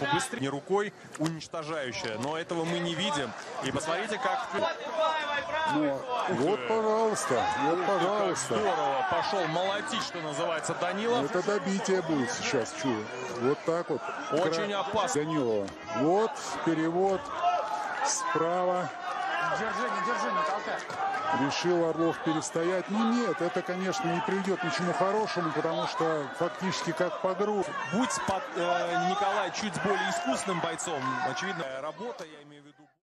побыстрее. Не рукой уничтожающая, но этого мы не видим. И посмотрите, как... Ну, вот, пожалуйста, вот, пожалуйста. здорово пошел молотить, что называется, Данилов. Это добитие будет сейчас, чую. Вот так вот. Очень Кра- опасно. Данилова. Вот, перевод справа. Держи, не держи, не толкай. Решил Орлов перестоять. Ну нет, это, конечно, не приведет к чему хорошему, потому что фактически как по гру. Будь под, э, Николай чуть более искусным бойцом, очевидно, работа, я имею в виду.